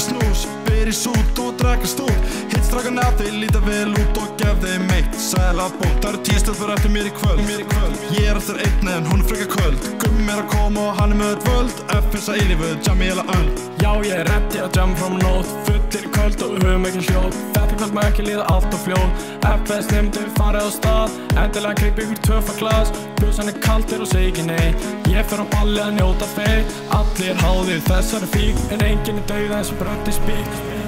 snús Byrja sút og drekka stúr Hitt strákan af þeir líta vel út og gef þeim meitt Sæla bótt, það eru tíu stöður eftir mér í kvöld. Ég er eftir einn en hún er frekar kvöld Er að koma og hann er með völd. FS að eilífu, jammi eila öll Já ég er reddi að jam frá nót Fullir í kvöld og höfum ekki hljóð. Þetta kvöld má ekki líða allt og fljóð. FS nefndu farið á stað Endilega greip ykkur töffa glas. Bjössan er kaldir og segi ekki nei. Ég fer á balli að njóta fei Allir háðir þessari fík En enginn er dauð eins og bröndi spík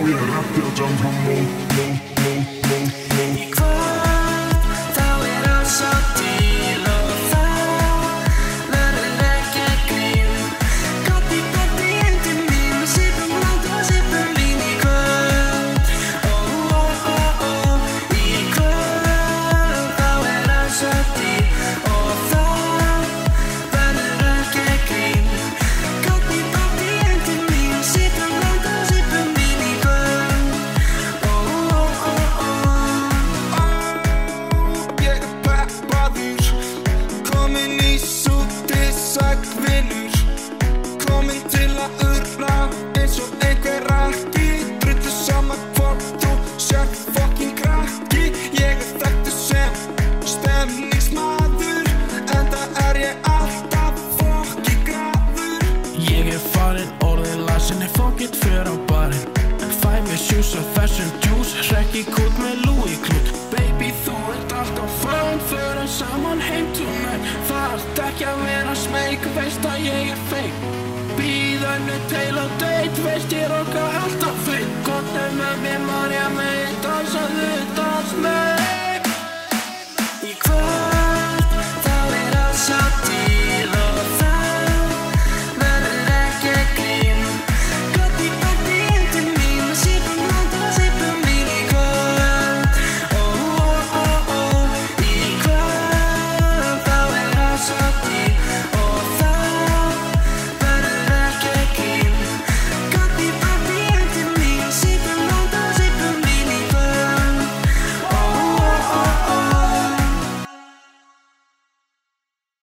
Já, ég er reddi að jam frá nót, nót, Senni fókitt fyrir á barinn. En fæ mér sjús á þessum djús Rekki kút með lúi klut Baby þú ert alltaf frám Förum saman heim tonight Það ert ekki að vera smeg Veist að ég er feik Bíðanu teil og deit Veist ég er okkar alltaf feik Góttu með mér marja með Dansaðu dans með